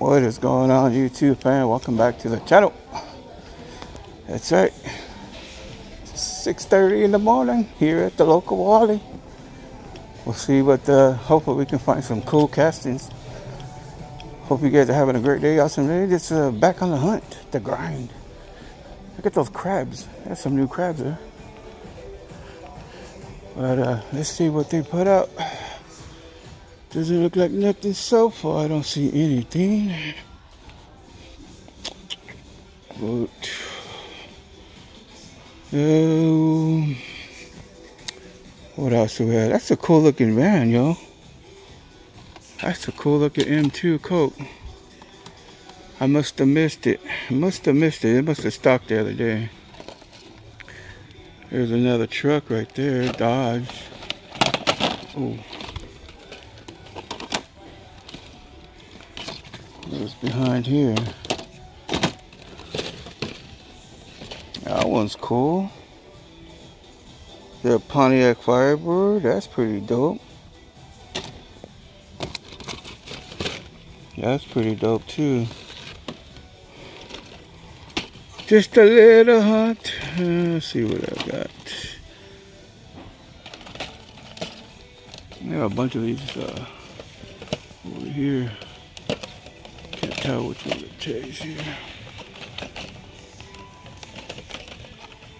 What is going on, YouTube fan? Welcome back to the channel. That's right. 6.30 in the morning here at the local Wally. We'll see what, uh, hopefully we can find some cool castings. Hope you guys are having a great day, awesome day. Just uh, back on the hunt, the grind. Look at those crabs. That's some new crabs there. But uh, let's see what they put out. Doesn't look like nothing so far. I don't see anything. But um, what else do we have? That's a cool looking van, yo. That's a cool looking M2 Colt. I must have missed it. Must have missed it. It must have stopped the other day. There's another truck right there, Dodge. Oh. Behind here? That one's cool. The Pontiac Firebird, that's pretty dope. That's pretty dope too. Just a little hot. Uh, let's see what I've got. I are a bunch of these uh, over here tell which one to chase here.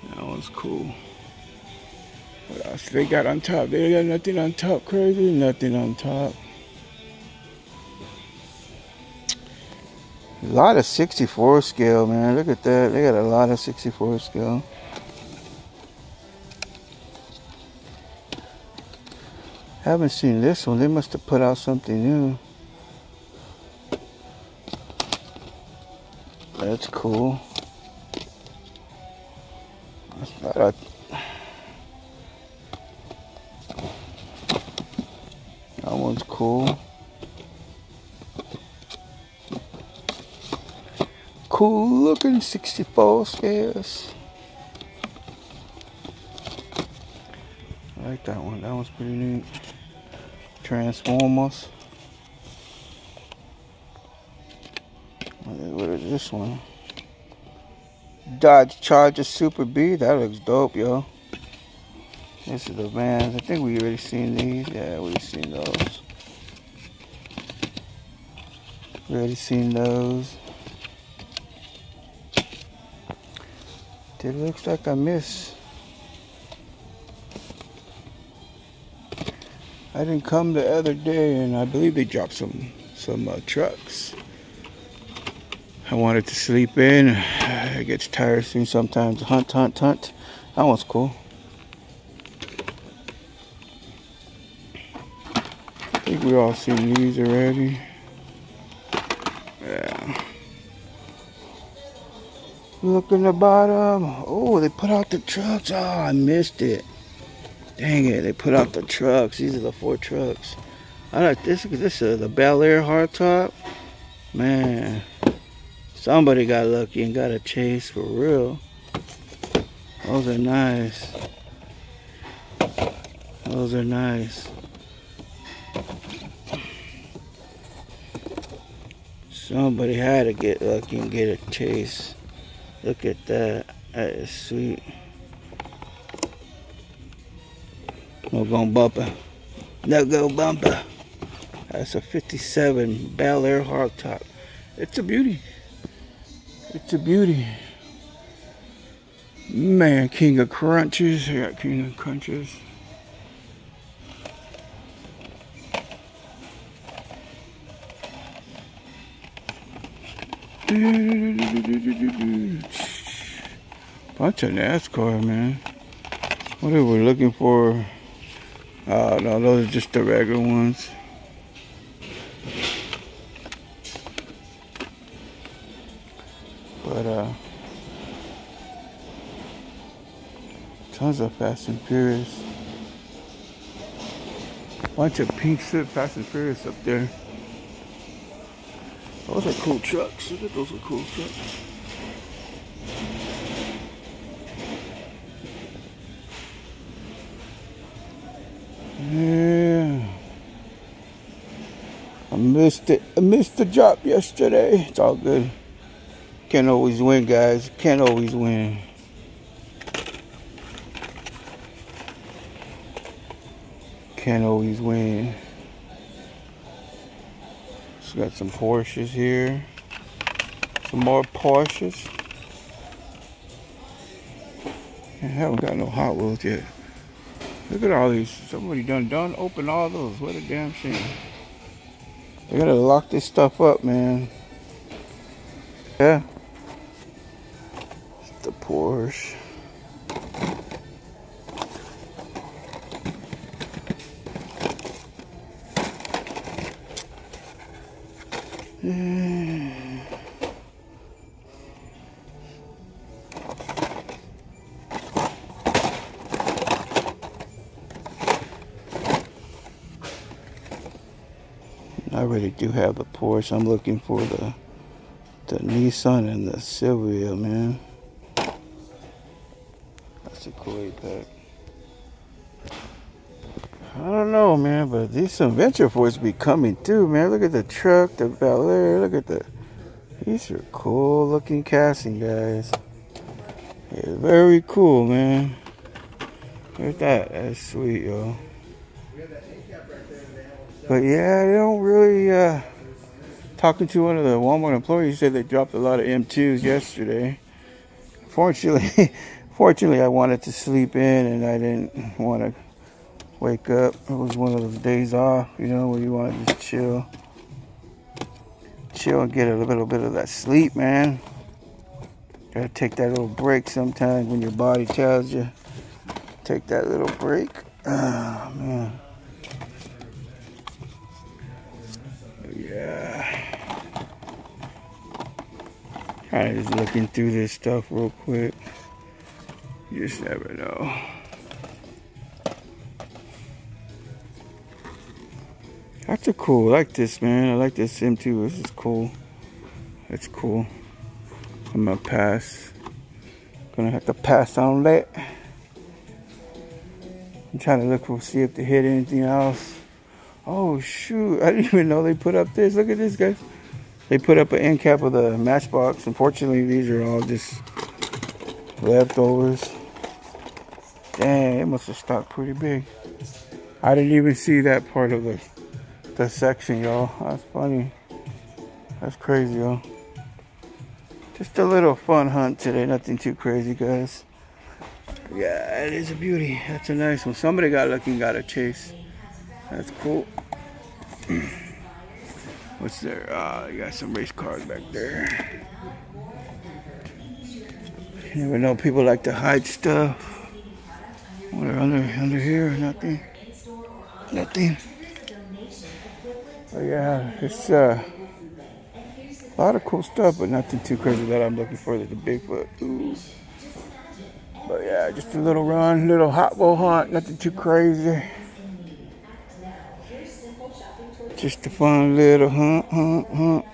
That one's cool. What else they got on top? They got nothing on top crazy, nothing on top. A lot of 64 scale, man. Look at that. They got a lot of 64 scale. Haven't seen this one. They must have put out something new. That's cool. That one's cool. Cool looking 64 scales. I like that one. That one's pretty neat. Transformers. This one? Dodge Charger Super Bee. That looks dope, yo. This is the vans. I think we already seen these. Yeah, we've seen those. Already seen those. It looks like I missed. I didn't come the other day, and I believe they dropped some some uh, trucks. I wanted to sleep in. It gets tiresome sometimes. Hunt, hunt, hunt. That one's cool. I think we all seen these already. Yeah. Look in the bottom. Oh, they put out the trucks. Oh, I missed it. Dang it, they put out the trucks. These are the four trucks. I like this. This is the Bel Air hardtop. Man. Somebody got lucky and got a chase for real. Those are nice. Those are nice. Somebody had to get lucky and get a chase. Look at that. That is sweet. No go bumper. No go bumper. That's a 57 Bel Air hardtop. It's a beauty. It's a beauty. Man, King of Crunches. I got King of Crunches. Bunch of NASCAR, man. What are we looking for? Oh, no, those are just the regular ones. Tons of Fast and Furious. Bunch of pink slip Fast and Furious up there. Those are cool trucks. Look at those are cool trucks. Yeah. I missed it. I missed the drop yesterday. It's all good. Can't always win, guys. Can't always win. Can't always win. So got some Porsches here. Some more Porsches. I haven't got no Hot Wheels yet. Look at all these. Somebody done done open all those. What a damn shame. They gotta lock this stuff up, man. Yeah. The Porsche. Mm. I really do have the Porsche. I'm looking for the the Nissan and the Silvia, man. That's a cool pack. I don't know, man, but these some Venture Force be coming through, man. Look at the truck, the Bel Air. Look at the. These are cool looking casting, guys. Yeah, very cool, man. Look at that. That's sweet, yo. But yeah, they don't really. Uh, talking to one of the Walmart employees, said they dropped a lot of M2s yesterday. Fortunately, fortunately, I wanted to sleep in and I didn't want to wake up. It was one of those days off, you know, where you want to just chill, chill and get a little bit of that sleep, man. Gotta take that little break sometimes when your body tells you. Take that little break. Oh, man. Yeah. Of just looking through this stuff real quick. You just never know. That's a cool. I like this, man. I like this M2. This is cool. It's cool. I'm gonna pass. Gonna have to pass on that. I'm trying to look for see if they hit anything else. Oh shoot, I didn't even know they put up this. Look at this, guys. They put up an end cap of the Matchbox. Unfortunately, these are all just leftovers. Dang, it must have stocked pretty big. I didn't even see that part of the, the section, y'all. That's funny. That's crazy, y'all. Just a little fun hunt today. Nothing too crazy, guys. Yeah, it is a beauty. That's a nice one. Somebody got lucky and got a chase. That's cool. What's there? Uh, you got some race cars back there. You never know. People like to hide stuff. What are under under here? Nothing. Nothing. Oh yeah, it's uh, a lot of cool stuff, but nothing too crazy that I'm looking for. There's a Bigfoot. Ooh. But yeah, just a little run, little hot hunt. Nothing too crazy. Just a fun little hunt, hunt, hunt.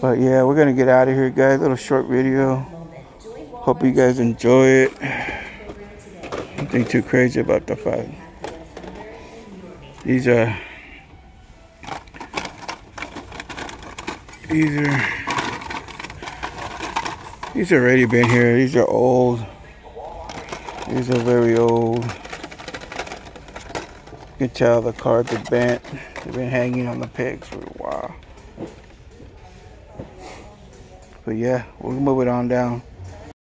But yeah, we're gonna get out of here, guys. Little short video. Hope you guys enjoy it. Nothing too crazy about the fight. These are these are these are already been here. These are old. These are very old. You can tell the are bent. They've been hanging on the pegs for a while. But yeah, we'll move it on down.